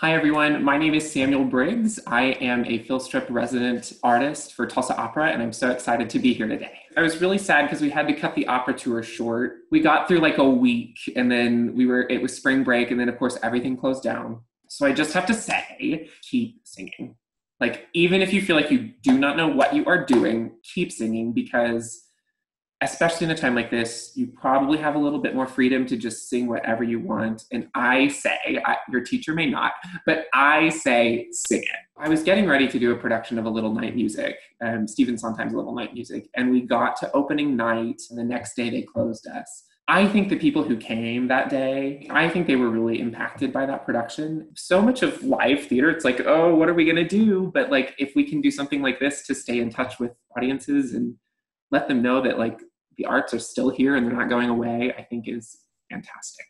Hi, everyone. My name is Samuel Briggs. I am a Filstrup resident artist for Tulsa Opera, and I'm so excited to be here today. I was really sad because we had to cut the opera tour short. We got through like a week, and then we were, it was spring break, and then, of course, everything closed down. So I just have to say, keep singing. Like, even if you feel like you do not know what you are doing, keep singing because especially in a time like this, you probably have a little bit more freedom to just sing whatever you want. And I say, I, your teacher may not, but I say, sing it. I was getting ready to do a production of A Little Night Music, um, Stephen Sondheim's Little Night Music, and we got to opening night, and the next day they closed us. I think the people who came that day, I think they were really impacted by that production. So much of live theater, it's like, oh, what are we going to do? But like, if we can do something like this to stay in touch with audiences and let them know that like the arts are still here and they're not going away, I think is fantastic.